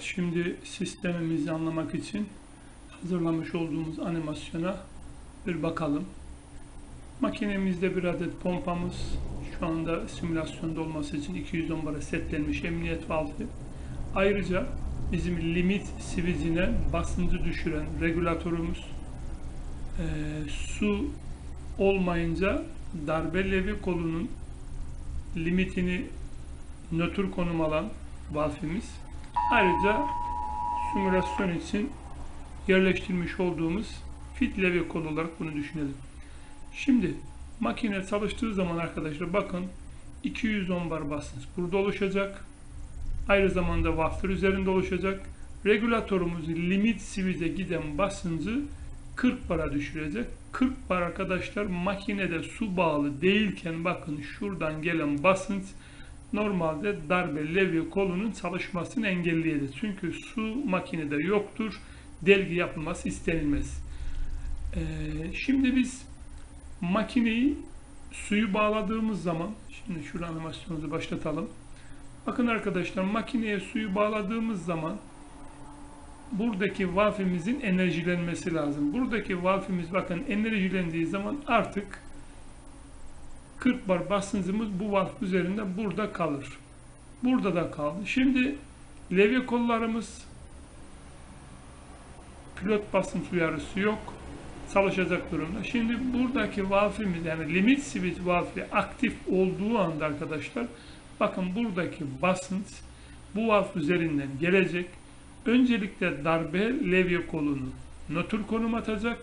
Şimdi sistemimizi anlamak için hazırlamış olduğumuz animasyona bir bakalım. Makinemizde bir adet pompamız şu anda simülasyonda olması için 210 bara setlenmiş emniyet valfi. Ayrıca bizim limit switch'ine basıncı düşüren regülatörümüz e, su olmayınca darbe levi kolunun limitini nötr konum alan valfimiz. Ayrıca simülasyon için yerleştirmiş olduğumuz fit levi kol olarak bunu düşünelim. Şimdi makine çalıştığı zaman arkadaşlar bakın 210 bar basınç burada oluşacak. Aynı zamanda wafer üzerinde oluşacak. Regülatörümüz limit switch'e giden basıncı 40 bara düşürecek. 40 bar arkadaşlar makinede su bağlı değilken bakın şuradan gelen basınç normalde darbe levye kolunun çalışmasını engelleyecek. Çünkü su makinede yoktur. Delgi yapılması istenilmez. Ee, şimdi biz makineyi suyu bağladığımız zaman şimdi şu animasyonumuzu başlatalım. Bakın arkadaşlar makineye suyu bağladığımız zaman buradaki valfimizin enerjilenmesi lazım. Buradaki valfimiz bakın enerjilendiği zaman artık 40 bar basıncımız bu valf üzerinde burada kalır. Burada da kaldı. Şimdi levye kollarımız pilot basınç uyarısı yok. Çalışacak durumda. Şimdi buradaki valfimiz yani limit switch valfi aktif olduğu anda arkadaşlar bakın buradaki basınç bu valf üzerinden gelecek. Öncelikle darbe levye kolunu nötr konum atacak.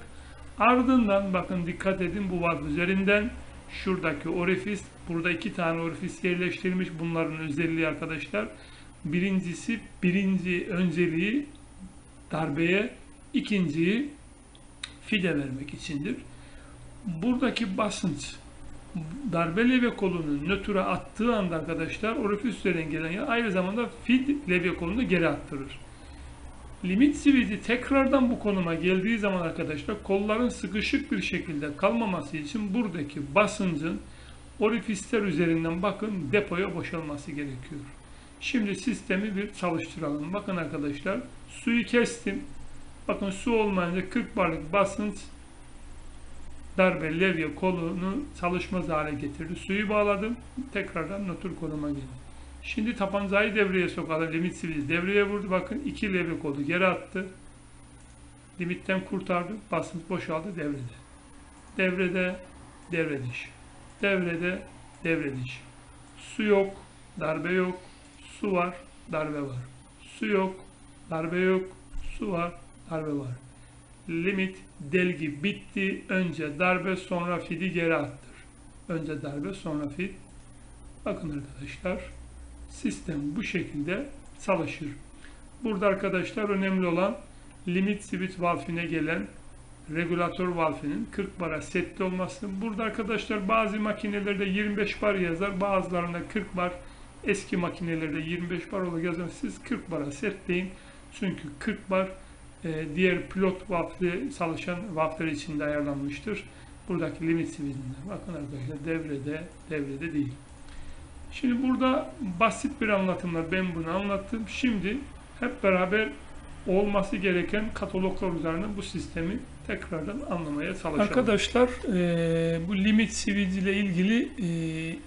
Ardından bakın dikkat edin bu valf üzerinden şuradaki orifis, burada iki tane orifis yerleştirilmiş. Bunların özelliği arkadaşlar. Birincisi, birinci önceliği darbeye, ikinciyi fide vermek içindir. Buradaki basınç darbe levye kolunu nötra attığı anda arkadaşlar orifis üzerinden gelen ya aynı zamanda fid levye kolunu geri attırır. Limit switch'i tekrardan bu konuma geldiği zaman arkadaşlar kolların sıkışık bir şekilde kalmaması için buradaki basıncın orifisler üzerinden bakın depoya boşalması gerekiyor. Şimdi sistemi bir çalıştıralım. Bakın arkadaşlar suyu kestim. Bakın su olmayınca 40 barlık basınç darbe levye kolunu çalışmaz hale getirdi. Suyu bağladım. Tekrardan nötr konuma geldi. Şimdi tabancayı devreye sokalım. Limit switch devreye vurdu. Bakın iki levye kolu geri attı. Limitten kurtardı. Basınç boşaldı devrede. Devrede devre dışı. Devrede devre dışı. Su yok. Darbe yok. Su var. Darbe var. Su yok. Darbe yok. Su var. Darbe var. Limit delgi bitti. Önce darbe sonra fidi geri attır. Önce darbe sonra fid. Bakın arkadaşlar sistem bu şekilde çalışır. Burada arkadaşlar önemli olan limit switch valfine gelen regülatör valfinin 40 bara setli olması. Burada arkadaşlar bazı makinelerde 25 bar yazar, bazılarında 40 bar. Eski makinelerde 25 bar olarak yazar. Siz 40 bara setleyin. Çünkü 40 bar e, diğer pilot valfli çalışan valfler için ayarlanmıştır. Buradaki limit switch'inde. Bakın arkadaşlar devrede, devrede değil. Şimdi burada basit bir anlatımla ben bunu anlattım. Şimdi hep beraber olması gereken kataloglar üzerine bu sistemi tekrardan anlamaya çalışalım. Arkadaşlar e, bu limit switch ile ilgili e,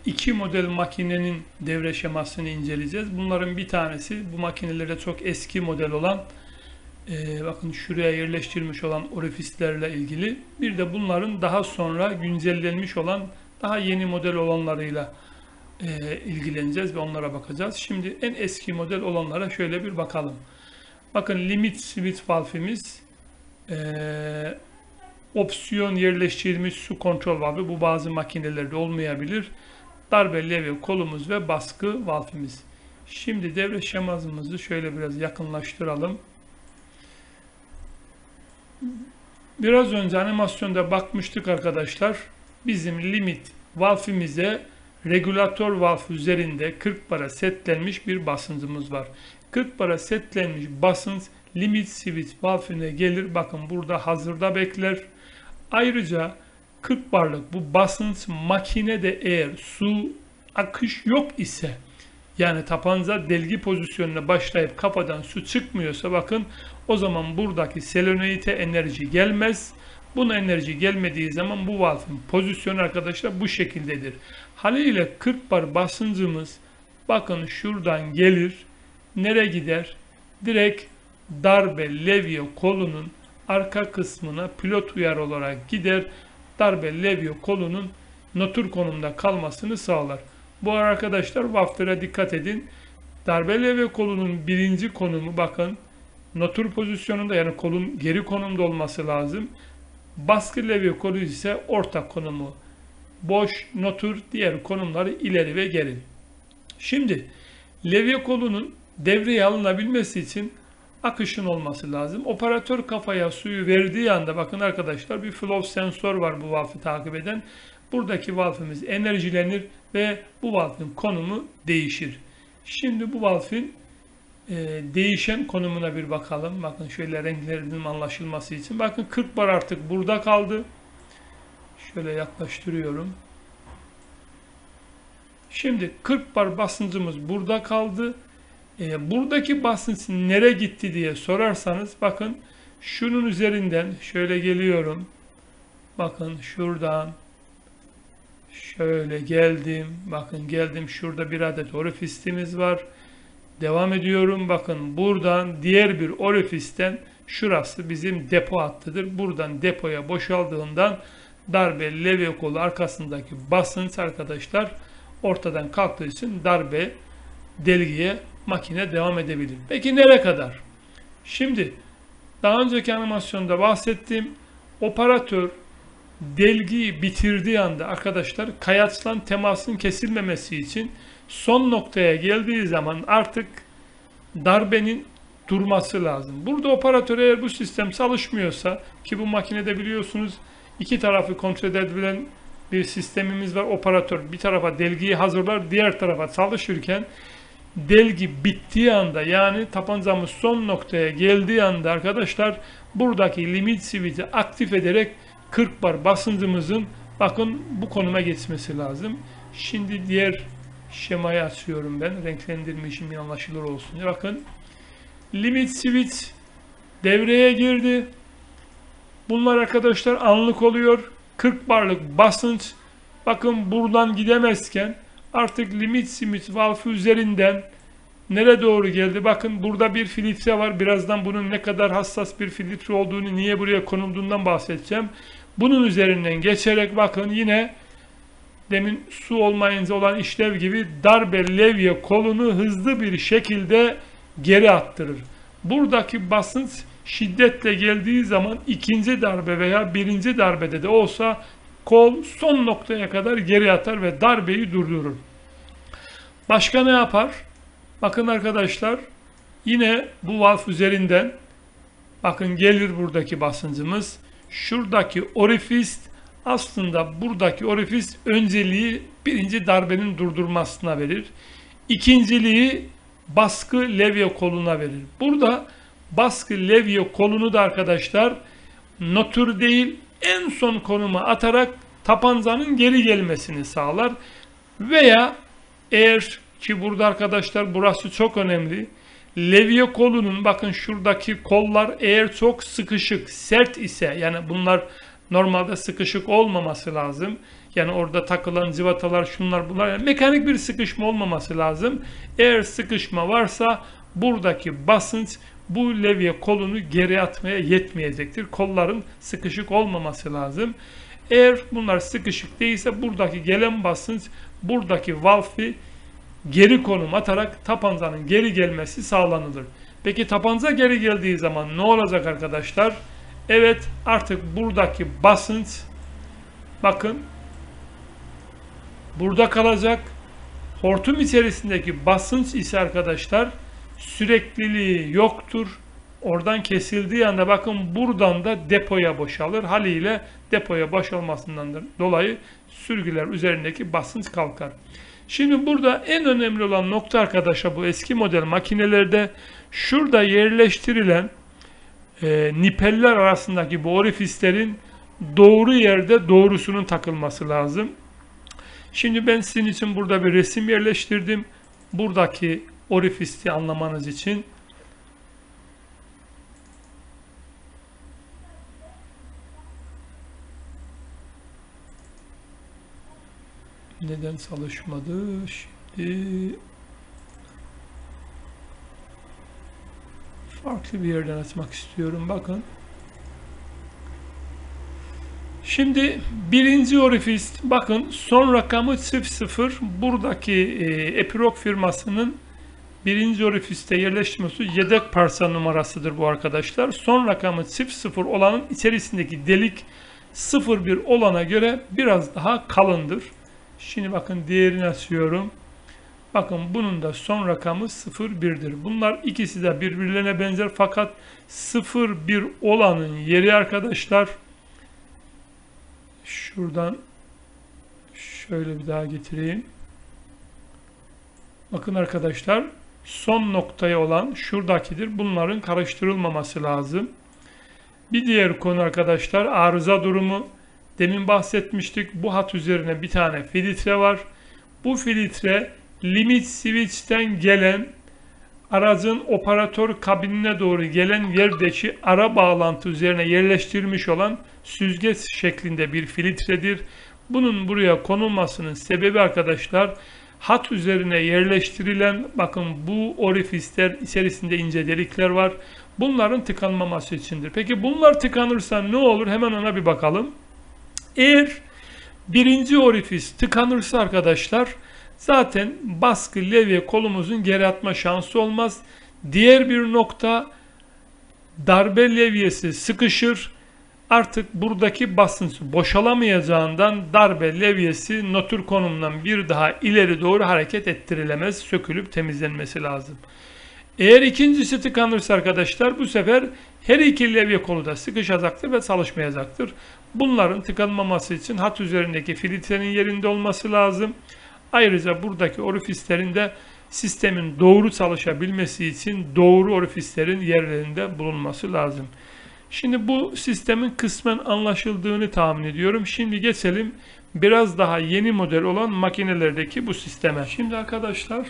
iki model makinenin devre şemasını inceleyeceğiz. Bunların bir tanesi bu makinelerde çok eski model olan e, bakın şuraya yerleştirilmiş olan orifislerle ilgili. Bir de bunların daha sonra güncellenmiş olan daha yeni model olanlarıyla e, ilgileneceğiz ve onlara bakacağız. Şimdi en eski model olanlara şöyle bir bakalım. Bakın limit switch valfimiz e, opsiyon yerleştirilmiş su kontrol valfi. Bu bazı makinelerde olmayabilir. Darbe levye kolumuz ve baskı valfimiz. Şimdi devre şemamızı şöyle biraz yakınlaştıralım. Biraz önce animasyonda bakmıştık arkadaşlar. Bizim limit valfimize regülatör valf üzerinde 40 bara setlenmiş bir basıncımız var. 40 bara setlenmiş basınç limit switch valfine gelir. Bakın burada hazırda bekler. Ayrıca 40 barlık bu basınç makinede eğer su akış yok ise yani tapanca delgi pozisyonuna başlayıp kafadan su çıkmıyorsa bakın o zaman buradaki selenoide enerji gelmez. Buna enerji gelmediği zaman bu valfın pozisyonu arkadaşlar bu şekildedir. Haliyle 40 bar basıncımız bakın şuradan gelir. Nereye gider? Direkt darbe levye kolunun arka kısmına pilot uyar olarak gider. Darbe levye kolunun nötr konumda kalmasını sağlar. Bu arkadaşlar wafter'a dikkat edin. Darbe levye kolunun birinci konumu bakın nötr pozisyonunda yani kolun geri konumda olması lazım. Baskı levye kolu ise orta konumu. Boş, nötr diğer konumları ileri ve geri. Şimdi levye kolunun devreye alınabilmesi için akışın olması lazım. Operatör kafaya suyu verdiği anda bakın arkadaşlar bir flow sensör var bu valfı takip eden. Buradaki valfimiz enerjilenir ve bu valfın konumu değişir. Şimdi bu valfin e, değişen konumuna bir bakalım. Bakın şöyle renklerinin anlaşılması için. Bakın 40 bar artık burada kaldı. Şöyle yaklaştırıyorum. Şimdi 40 bar basıncımız burada kaldı. E, buradaki basınç nereye gitti diye sorarsanız bakın şunun üzerinden şöyle geliyorum. Bakın şuradan şöyle geldim. Bakın geldim şurada bir adet orifistimiz var. Devam ediyorum. Bakın buradan diğer bir orifisten şurası bizim depo hattıdır. Buradan depoya boşaldığından darbe levye kolu arkasındaki basınç arkadaşlar ortadan kalktığı için darbe delgiye makine devam edebilir. Peki nereye kadar? Şimdi daha önceki animasyonda bahsettiğim operatör delgiyi bitirdiği anda arkadaşlar kayaçlan temasın kesilmemesi için son noktaya geldiği zaman artık darbenin durması lazım. Burada operatör eğer bu sistem çalışmıyorsa ki bu makinede biliyorsunuz iki tarafı kontrol edebilen bir sistemimiz var. Operatör bir tarafa delgiyi hazırlar, diğer tarafa çalışırken delgi bittiği anda yani tapancamız son noktaya geldiği anda arkadaşlar buradaki limit switch'i aktif ederek 40 bar basıncımızın bakın bu konuma geçmesi lazım. Şimdi diğer şemayı açıyorum ben. Renklendirmişim anlaşılır olsun. Bakın limit switch devreye girdi. Bunlar arkadaşlar anlık oluyor. 40 barlık basınç bakın buradan gidemezken artık limit switch valve üzerinden Nereye doğru geldi? Bakın burada bir filtre var. Birazdan bunun ne kadar hassas bir filtre olduğunu, niye buraya konulduğundan bahsedeceğim. Bunun üzerinden geçerek bakın yine demin su olmayınca olan işlev gibi darbe levye kolunu hızlı bir şekilde geri attırır. Buradaki basınç şiddetle geldiği zaman ikinci darbe veya birinci darbede de olsa kol son noktaya kadar geri atar ve darbeyi durdurur. Başka ne yapar? Bakın arkadaşlar yine bu valf üzerinden bakın gelir buradaki basıncımız. Şuradaki orifis aslında buradaki orifis önceliği birinci darbenin durdurmasına verir. İkinciliği baskı levye koluna verir. Burada baskı levye kolunu da arkadaşlar nötr değil en son konuma atarak tapancanın geri gelmesini sağlar. Veya eğer ki burada arkadaşlar burası çok önemli. Levye kolunun bakın şuradaki kollar eğer çok sıkışık, sert ise yani bunlar normalde sıkışık olmaması lazım. Yani orada takılan civatalar şunlar bunlar yani mekanik bir sıkışma olmaması lazım. Eğer sıkışma varsa buradaki basınç bu levye kolunu geri atmaya yetmeyecektir. Kolların sıkışık olmaması lazım. Eğer bunlar sıkışık değilse buradaki gelen basınç buradaki valfi geri konum atarak tapancanın geri gelmesi sağlanılır. Peki tapanca geri geldiği zaman ne olacak arkadaşlar? Evet artık buradaki basınç bakın burada kalacak. Hortum içerisindeki basınç ise arkadaşlar sürekliliği yoktur. Oradan kesildiği anda bakın buradan da depoya boşalır. Haliyle depoya boşalmasından dolayı sürgüler üzerindeki basınç kalkar. Şimdi burada en önemli olan nokta arkadaşlar bu eski model makinelerde şurada yerleştirilen e, nipeller arasındaki bu orifislerin doğru yerde doğrusunun takılması lazım. Şimdi ben sizin için burada bir resim yerleştirdim. buradaki orifisti anlamanız için neden çalışmadı? Şimdi farklı bir yerden açmak istiyorum. Bakın. Şimdi birinci orifist bakın son rakamı 00 buradaki e, Epiroc firmasının birinci orifiste yerleştirmesi yedek parça numarasıdır bu arkadaşlar. Son rakamı 00 olanın içerisindeki delik 01 olana göre biraz daha kalındır. Şimdi bakın değerini açıyorum. Bakın bunun da son rakamı 01'dir. Bunlar ikisi de birbirlerine benzer fakat 01 olanın yeri arkadaşlar şuradan şöyle bir daha getireyim. Bakın arkadaşlar son noktaya olan şuradakidir. Bunların karıştırılmaması lazım. Bir diğer konu arkadaşlar arıza durumu. Demin bahsetmiştik. Bu hat üzerine bir tane filtre var. Bu filtre limit switch'ten gelen aracın operatör kabinine doğru gelen yerdeki ara bağlantı üzerine yerleştirilmiş olan süzgeç şeklinde bir filtredir. Bunun buraya konulmasının sebebi arkadaşlar hat üzerine yerleştirilen bakın bu orifisler içerisinde ince delikler var. Bunların tıkanmaması içindir. Peki bunlar tıkanırsa ne olur? Hemen ona bir bakalım. Eğer birinci orifis tıkanırsa arkadaşlar zaten baskı levye kolumuzun geri atma şansı olmaz. Diğer bir nokta darbe levyesi sıkışır. Artık buradaki basınç boşalamayacağından darbe levyesi notür konumdan bir daha ileri doğru hareket ettirilemez. Sökülüp temizlenmesi lazım. Eğer ikincisi tıkanırsa arkadaşlar bu sefer her iki levye kolu da sıkışacaktır ve çalışmayacaktır. Bunların tıkanmaması için hat üzerindeki filtrenin yerinde olması lazım. Ayrıca buradaki orifislerin de sistemin doğru çalışabilmesi için doğru orifislerin yerlerinde bulunması lazım. Şimdi bu sistemin kısmen anlaşıldığını tahmin ediyorum. Şimdi geçelim biraz daha yeni model olan makinelerdeki bu sisteme. Şimdi arkadaşlar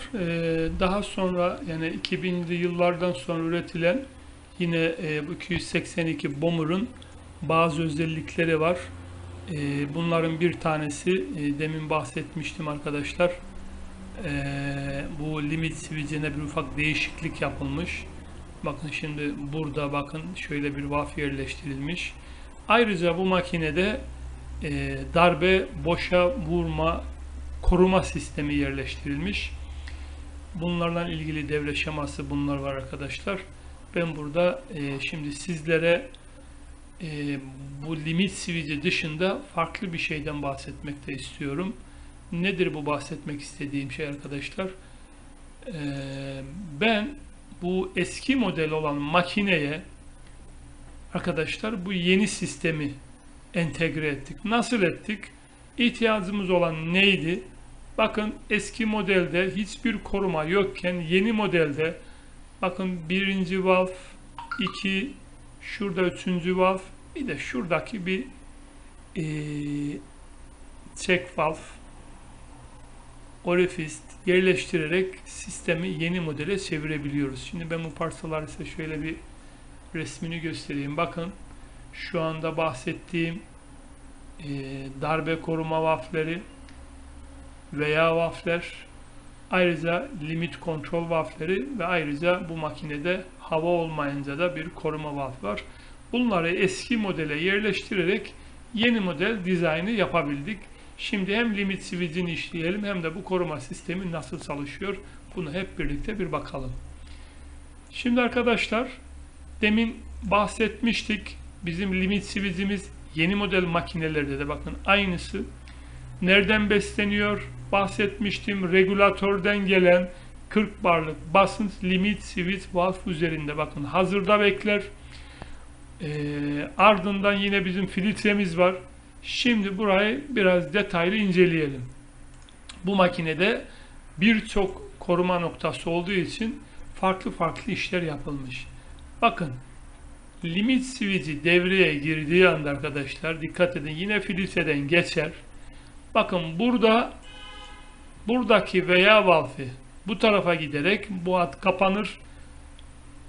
daha sonra yani 2000'li yıllardan sonra üretilen yine bu 282 Bomber'ın bazı özellikleri var. Bunların bir tanesi demin bahsetmiştim arkadaşlar. Bu limit switch'ine bir ufak değişiklik yapılmış. Bakın şimdi burada bakın şöyle bir valve yerleştirilmiş. Ayrıca bu makinede e, darbe boşa vurma koruma sistemi yerleştirilmiş. Bunlarla ilgili devre şeması bunlar var arkadaşlar. Ben burada e, şimdi sizlere e, bu limit switch'i dışında farklı bir şeyden bahsetmek de istiyorum. Nedir bu bahsetmek istediğim şey arkadaşlar? E, ben bu eski model olan makineye arkadaşlar bu yeni sistemi entegre ettik. Nasıl ettik? İhtiyacımız olan neydi? Bakın eski modelde hiçbir koruma yokken yeni modelde bakın birinci valve, iki, şurada üçüncü valve, bir de şuradaki bir e, check valve orifist yerleştirerek sistemi yeni modele çevirebiliyoruz. Şimdi ben bu parçaları ise şöyle bir resmini göstereyim. Bakın şu anda bahsettiğim e, darbe koruma vafleri veya vafler ayrıca limit kontrol vafleri ve ayrıca bu makinede hava olmayınca da bir koruma valf var. Bunları eski modele yerleştirerek yeni model dizaynı yapabildik. Şimdi hem limit switch'ini işleyelim hem de bu koruma sistemi nasıl çalışıyor bunu hep birlikte bir bakalım. Şimdi arkadaşlar demin bahsetmiştik. Bizim limit switch'imiz yeni model makinelerde de bakın aynısı. Nereden besleniyor? Bahsetmiştim. Regülatörden gelen 40 barlık basınç limit switch valve üzerinde bakın hazırda bekler. Ee, ardından yine bizim filtremiz var. Şimdi burayı biraz detaylı inceleyelim. Bu makinede birçok koruma noktası olduğu için farklı farklı işler yapılmış. Bakın limit switch'i devreye girdiği anda arkadaşlar dikkat edin yine filtreden geçer. Bakın burada buradaki veya valfi bu tarafa giderek bu hat kapanır.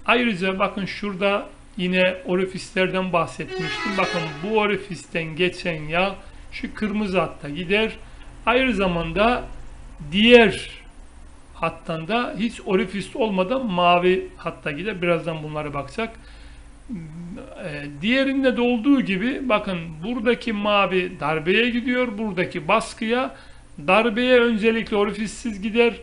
Ayrıca bakın şurada yine orifislerden bahsetmiştim. Bakın bu orifisten geçen yağ şu kırmızı hatta gider. Aynı zamanda diğer hattan da hiç orifis olmadan mavi hatta gider. Birazdan bunlara bakacak. Ee, diğerinde de olduğu gibi bakın buradaki mavi darbeye gidiyor. Buradaki baskıya darbeye öncelikle orifissiz gider.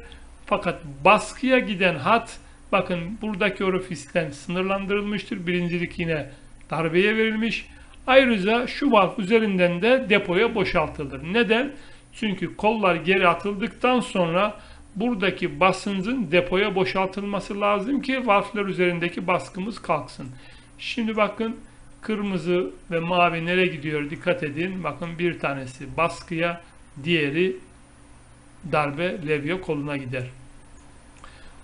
Fakat baskıya giden hat bakın buradaki orifisten sınırlandırılmıştır. Birincilik yine darbeye verilmiş. Ayrıca şu valf üzerinden de depoya boşaltılır. Neden? Çünkü kollar geri atıldıktan sonra buradaki basıncın depoya boşaltılması lazım ki valfler üzerindeki baskımız kalksın. Şimdi bakın kırmızı ve mavi nereye gidiyor dikkat edin. Bakın bir tanesi baskıya, diğeri darbe levye koluna gider.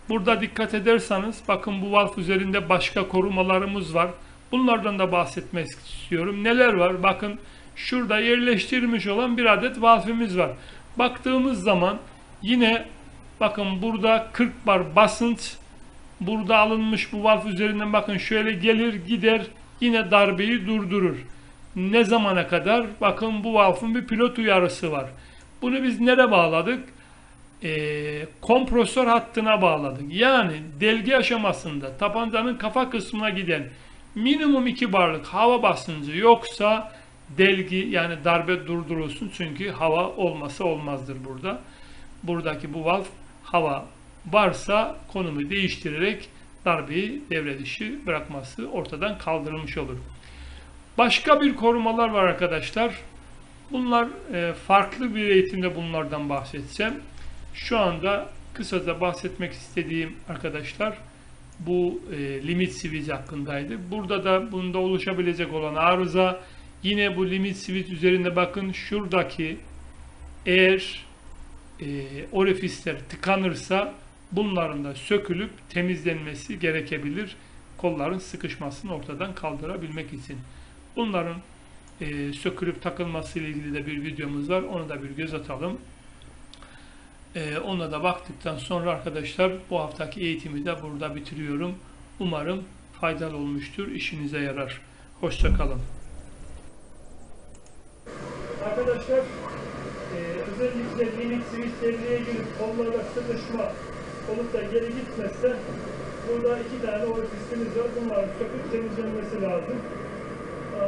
Burada dikkat ederseniz bakın bu valf üzerinde başka korumalarımız var. Bunlardan da bahsetmek istiyorum. Neler var? Bakın şurada yerleştirilmiş olan bir adet valfimiz var. Baktığımız zaman yine bakın burada 40 bar basınç burada alınmış bu valf üzerinden bakın şöyle gelir gider yine darbeyi durdurur. Ne zamana kadar? Bakın bu valfın bir pilot uyarısı var. Bunu biz nereye bağladık? Ee, kompresör hattına bağladık. Yani delgi aşamasında tabancanın kafa kısmına giden minimum 2 barlık hava basıncı yoksa delgi yani darbe durdurulsun çünkü hava olmasa olmazdır burada. Buradaki bu valf hava varsa konumu değiştirerek darbeyi devre dışı bırakması ortadan kaldırılmış olur. Başka bir korumalar var arkadaşlar. Bunlar e, farklı bir eğitimde bunlardan bahsedeceğim. Şu anda kısaca bahsetmek istediğim arkadaşlar bu e, limit switch hakkındaydı. Burada da bunda oluşabilecek olan arıza yine bu limit switch üzerinde bakın şuradaki eğer e, orifisler tıkanırsa bunların da sökülüp temizlenmesi gerekebilir. Kolların sıkışmasını ortadan kaldırabilmek için. Bunların e, sökülüp takılması ile ilgili de bir videomuz var. Onu da bir göz atalım. E, ona da baktıktan sonra arkadaşlar bu haftaki eğitimi de burada bitiriyorum. Umarım faydalı olmuştur, işinize yarar. Hoşçakalın. Arkadaşlar e, özellikle limit switch devreye girip kollarda sıkışma olup da geri gitmezse burada iki tane orifisimiz var. Bunların söküp temizlenmesi lazım.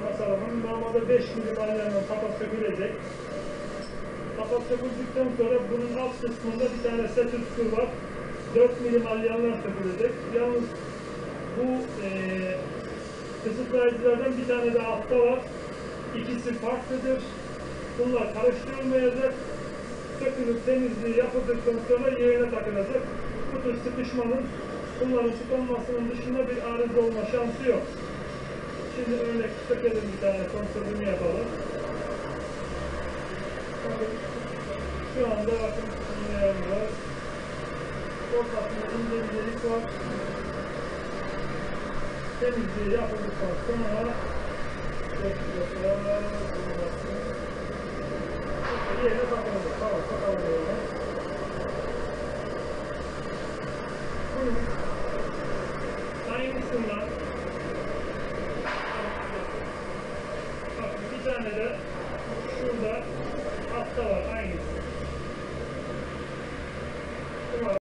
Mesela normalde 5 milim ayarla kapak sökülecek. Kapak söküldükten sonra bunun alt kısmında bir tane set üstü var. 4 milim alyanlar sökülecek. Yalnız bu e, kısıtlayıcılardan bir tane de altta var. İkisi farklıdır. Bunlar karıştırılmayacak. Sökülüp temizliği yapıldıktan sonra yerine takılacak. Bu tür sıkışmanın bunların tıkanmasının dışında bir arıza olma şansı yok. Şimdi örnek sökelim bir tane kontrolünü yapalım. Şu anda bakın iğneler var. Ortasında delik var. Temizliği yapıldıktan sonra bekliyorlar. Yerine takılacak. Tamam, takılacak. Bunun aynısından Bak